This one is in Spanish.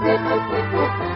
Gracias.